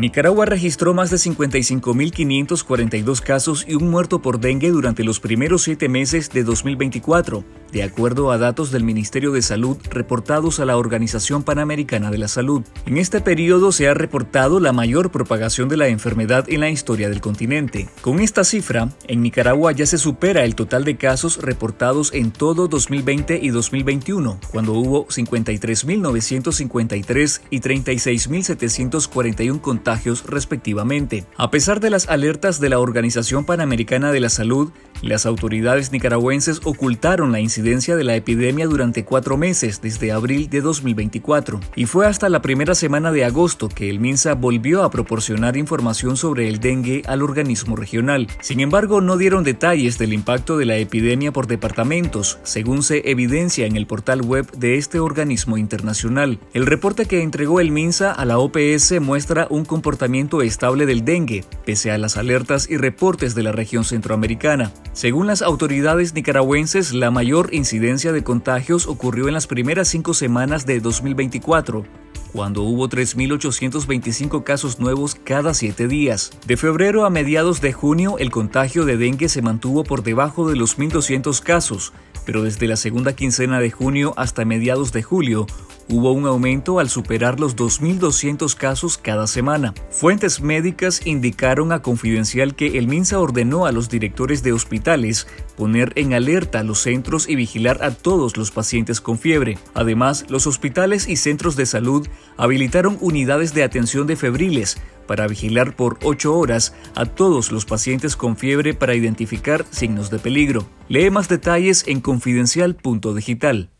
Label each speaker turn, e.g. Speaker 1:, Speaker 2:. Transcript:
Speaker 1: Nicaragua registró más de 55.542 casos y un muerto por dengue durante los primeros siete meses de 2024, de acuerdo a datos del Ministerio de Salud reportados a la Organización Panamericana de la Salud. En este periodo se ha reportado la mayor propagación de la enfermedad en la historia del continente. Con esta cifra, en Nicaragua ya se supera el total de casos reportados en todo 2020 y 2021, cuando hubo 53.953 y 36.741 contagios respectivamente. A pesar de las alertas de la Organización Panamericana de la Salud, las autoridades nicaragüenses ocultaron la incidencia de la epidemia durante cuatro meses, desde abril de 2024, y fue hasta la primera semana de agosto que el MINSA volvió a proporcionar información sobre el dengue al organismo regional. Sin embargo, no dieron detalles del impacto de la epidemia por departamentos, según se evidencia en el portal web de este organismo internacional. El reporte que entregó el MINSA a la OPS muestra un comportamiento estable del dengue, pese a las alertas y reportes de la región centroamericana. Según las autoridades nicaragüenses, la mayor incidencia de contagios ocurrió en las primeras cinco semanas de 2024, cuando hubo 3.825 casos nuevos cada siete días. De febrero a mediados de junio, el contagio de dengue se mantuvo por debajo de los 1.200 casos, pero desde la segunda quincena de junio hasta mediados de julio hubo un aumento al superar los 2.200 casos cada semana. Fuentes médicas indicaron a Confidencial que el MINSA ordenó a los directores de hospitales poner en alerta los centros y vigilar a todos los pacientes con fiebre. Además, los hospitales y centros de salud habilitaron unidades de atención de febriles para vigilar por 8 horas a todos los pacientes con fiebre para identificar signos de peligro. Lee más detalles en confidencial.digital.